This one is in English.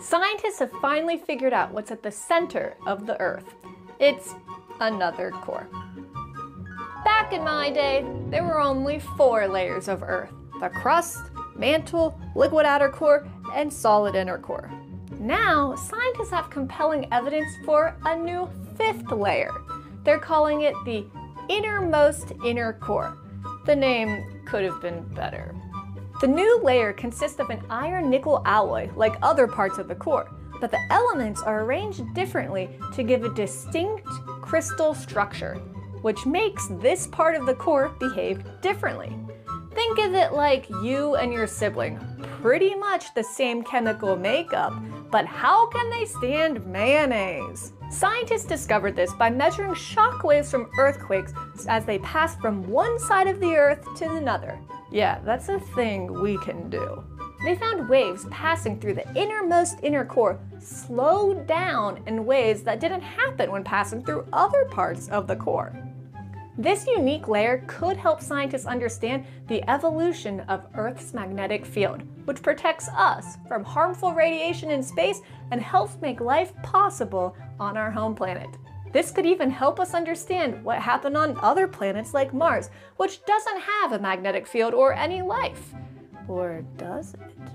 Scientists have finally figured out what's at the center of the Earth. It's another core. Back in my day, there were only four layers of Earth the crust, mantle, liquid outer core, and solid inner core. Now, scientists have compelling evidence for a new fifth layer. They're calling it the innermost inner core. The name could have been better. The new layer consists of an iron nickel alloy like other parts of the core, but the elements are arranged differently to give a distinct crystal structure, which makes this part of the core behave differently. Think of it like you and your sibling, pretty much the same chemical makeup, but how can they stand mayonnaise? Scientists discovered this by measuring shock waves from earthquakes as they passed from one side of the earth to another. Yeah, that's a thing we can do. They found waves passing through the innermost inner core slowed down in ways that didn't happen when passing through other parts of the core. This unique layer could help scientists understand the evolution of Earth's magnetic field, which protects us from harmful radiation in space and helps make life possible on our home planet. This could even help us understand what happened on other planets like Mars, which doesn't have a magnetic field or any life. Or does it?